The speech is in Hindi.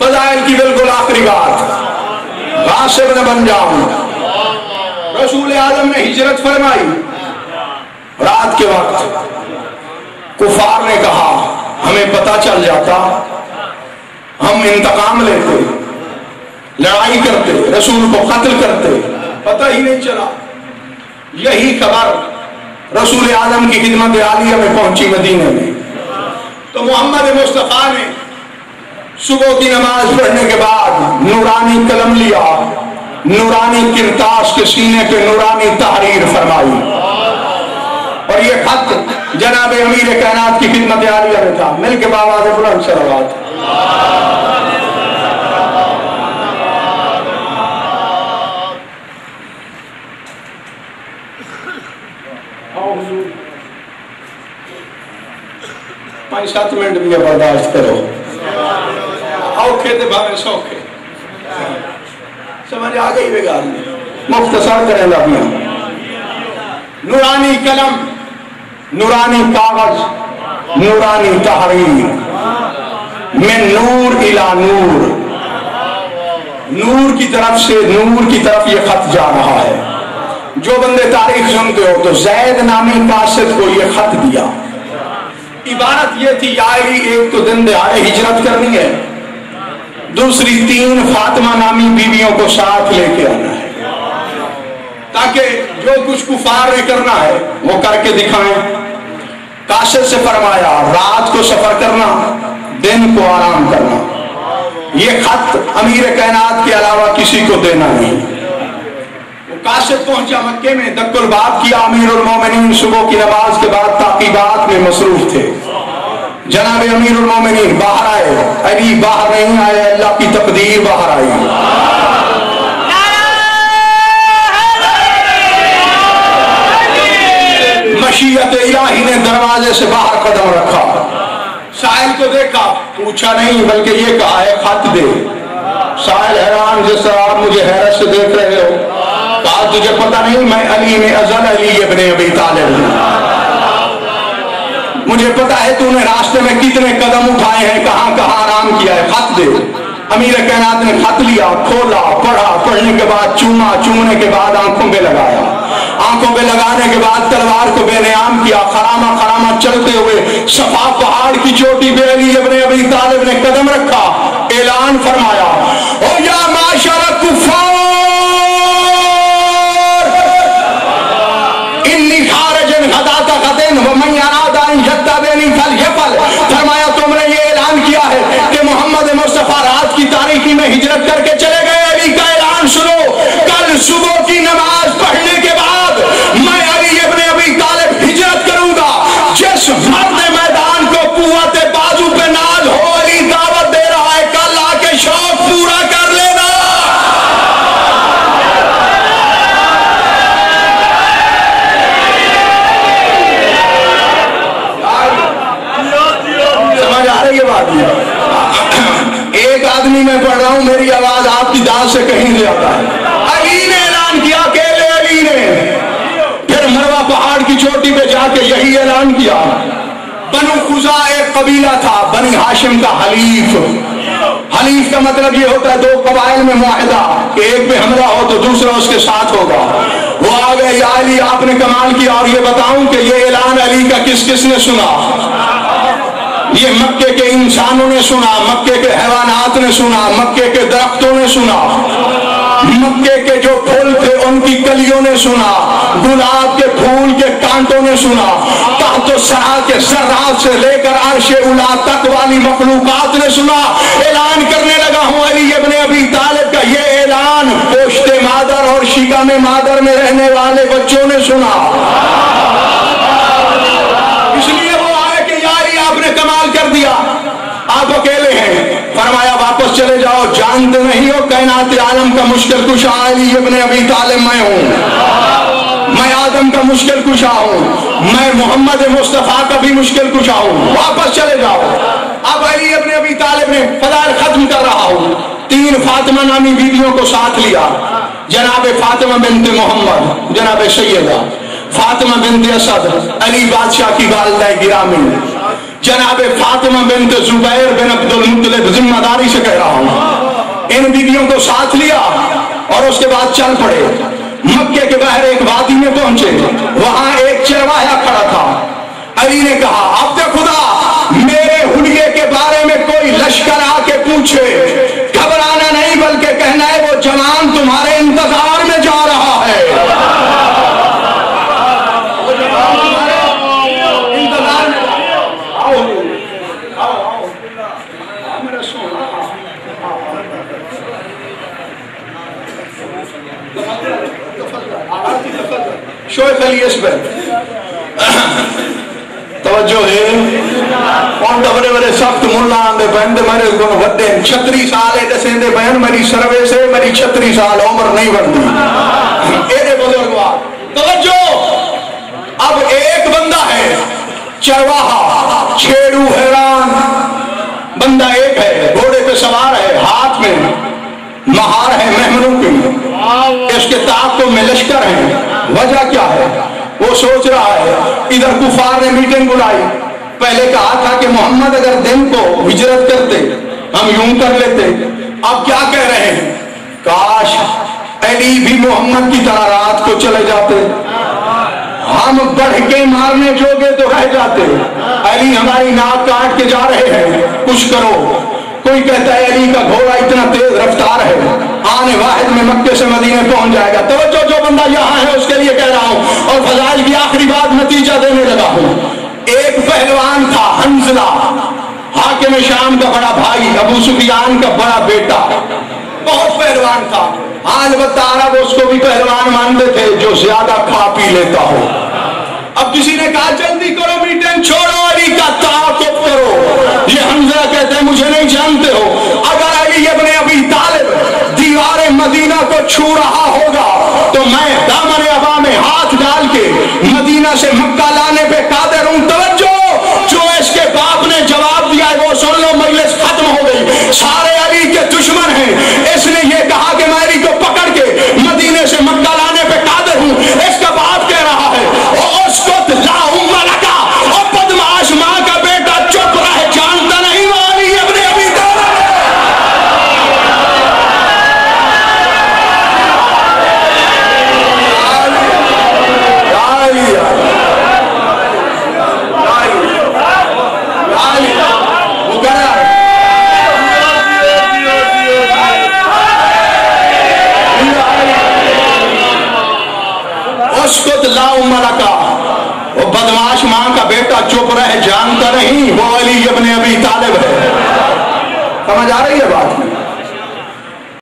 फजाइल की बिल्कुल आखिरी बात। गासिब न बन जाऊँ। रसूल आज़म ने हिजरत फरमाई। रात के वक्त कुफार ने कहा, हमें पता चल जाता। हम इंतकाम लेते, लड़ाई करते, रसूल को कत्ल करते। पता ही नहीं चला। यही खबर रसूल आज़म की खिदमत आलिया में पहुँची मदीने में। मोहम्मद मुस्तफ़ा ने सुबह की नमाज़ पढ़ने के बाद नूरानी कलम लिया, नूरानी किरताश के सीने पे नूरानी तहरीर फरमाई। और ये खत जनाब अमीर कैनात की खिदमत आलिया में था मिल के बाबा से बुलंद सलवात पाँच सात मिनट भी बर्दाश्त करो। औखे ते भावे सौखे। समझ आ गई बेगार मुख्तसर करें लबिया नूरानी कलम, नूरानी कागज़, नूरानी तहरीर। में नूर इला नूर। नूर की तरफ़ से, नूर की तरफ़ ये खत जा रहा है। जो बंदे तारीख सुनते हो तो जैद नामी कासिद को ये खत दिया। इबारत ये थी यारी एक तो दिन दहाड़े हिजरत करनी है। दूसरी तीन, फातिमा नामी बीवियों को साथ लेके आना है। ताकि जो कुछ कुफार ने करना है, वो करके दिखाएँ। काशिद से फरमाया, रात को सफ़र करना, दिन को आराम करना। ये खत अमीर कैनात के अलावा किसी को देना नहीं। वो पहुँचा मक्के में दक्कुल बात किया अमीर मोमिनीन सुबह की नमाज़ के बाद ताकीबात में मसरूफ थे। जनाब अमीर मोमिनीन, बाहर आए। अली, बाहर नहीं आए, अल्लाह की तकदीर बाहर आई। मशीयत इलाही ने दरवाजे से बाहर कदम रखा। साहिल को देखा, पूछा नहीं, बल्कि ये कहा है, खत दे। साहिल हैरान, जिस आप मुझे हैरत से देख रहे हो कहा तुझे पता नहीं, मैं अली में अजल अली अपने अभी तालिब मुझे पता है तूने रास्ते में कितने कदम उठाए हैं, कहाँ कहाँ आराम किया है, खत दे। अमीर कैनात ने खत लिया, खोला, पढ़ा, पढ़ने के बाद चूमा, चूमने के बाद आँखों पे लगाया। आँखों पे लगाने के बाद तलवार को बेनियाम किया, खरामा खरामा चलते हुए सफ़ा पहाड़ की चोटी पे अली अपने अभी तालिब ने कदम रखा। ऐलान फरमाया आ रही बात एक आदमी मैं पढ़ रहा हूँ, मेरी आवाज़ आपकी दाद से कहीं ज़्यादा है अली ने ऐलान किया, अकेले अली ने। फिर मरवा पहाड़ की चोटी पे जाके यही ऐलान किया। बनु खुजा एक कबीला था, बनी हाशिम का हलीफ। हलीफ का मतलब ये होता है, दो कबाइल में मुआहदा। कि एक पे हमला हो तो दूसरा उसके साथ होगा। वो आ गए या अली आपने कमाल किया, और ये बताऊँ कि ये ऐलान अली का किस किस ने सुना? ये मक्के के इंसानों ने सुना, मक्के के हैवानात ने सुना, मक्के के दरख्तों ने सुना। मक्के के जो फूल थे, उनकी कलियों ने सुना, गुलाब के फूल के कांटों ने सुना तो सरा के सर्रात से लेकर अर्शे उला तक वाली मखलूकात ने सुना। ऐलान करने लगा हूँ अली अपने अभी तालिब का ये ऐलान। पोश्ते मादर और शिका में मादर में रहने वाले बच्चों ने सुना इसलिए वो आए कि यारी आपने कमाल कर दिया। आप अकेले हैं। फरमाया, वापस चले जाओ। जानते नहीं हो, कैनात आलम का मुश्किल कुशा, अली अपने अभी तालिब मैं हूँ। मैं आदम का मुश्किल कुशा हूँ। मैं मोहम्मद मुस्तफ़ा का भी मुश्किल कुशा हूँ। वापस चले जाओ। अब अली अपने अभी तालिब ने फदार खत्म कर रहा हूँ। तीन फातिमा नामी बीवियों को साथ लिया। जनाब फातिमा बिनते मोहम्मद, जनाब सैयदा। फातिमा बिनते असद, अली बादशाह की वालदा गिरामी। जनाब फातिमा बिन जुबैर बिन अब्दुल मुतलिब ज़िम्मेदारी से कह रहा हूँ इन बीवियों को साथ लिया और उसके बाद चल पड़े। मक्के के बाहर एक वादी में पहुँचे। वहाँ एक चरवाहा खड़ा था। अली ने कहा, अब तो खुदा, मेरे हुलिये के बारे में कोई लश्कर आके पूछे घबराना नहीं बल्कि कहना है वो जवान तुम्हारे इंतज़ार में जा रहा है इंतज़ार में आओ आओ आओ मेरा सोना शोएब अली इस तवज्जो है कौन तो बड़े बड़े सख्त मुल्ला आंदे बंद मेरे को वड्डे 36 साल है दसेंदे बहन मेरी सर्वे से मेरी 36 साल उम्र नहीं बनती। एरे बुजुर्गवार तवज्जो। अब एक बंदा है, चरवाहा, छेड़ू हैरान। बंदा एक है, घोड़े पे सवार है, हाथ में, महार है मेहमनों की इसके ताक में लश्कर है। वजह क्या है? वो सोच रहा है, इधर कुफार ने मीटिंग बुलाई। पहले कहा था कि मोहम्मद अगर दिन को हिजरत करते, हम यूँ कर लेते। अब क्या कह रहे हैं? काश अली भी मोहम्मद की तरह रात को चले जाते। हम बढ़ के मारने जोगे तो रह जाते। अली हमारी नाक काट के जा रहे हैं। कुछ करो। कोई कहता है, अली का घोड़ा इतना तेज रफ्तार है आने वाहिद में से पहुँच जाएगा? तो जो बंदा यहाँ है, उसके लिए कह रहा हूँ। और फजाइल की आखिरी बात नतीजा देने लगा हूँ। एक पहलवान था, हंसला। हाकिम शाम का बड़ा भाई, अबू सुफियान का बड़ा बेटा। बहुत पहलवान था। आज बता अरब उसको भी पहलवान मानते थे, जो ज़्यादा खा पी लेता हो। अब किसी ने कहा, जल्दी करो मीटिंग छोड़ो, अली का ताकुब करो। ये हमजा कहते हैं, मुझे नहीं जानते हो। अगर अली दीवार मदीना को छू रहा होगा तो मैं दामन अबा में हाथ डाल के मदीना से मक्का लाने पे कादर हूँ। तवज्जो लाओ वो बदमाश माँ का बेटा चुप रहे जानता नहीं, वो अली अपने अभी तालिब है। समझ आ रही है बात?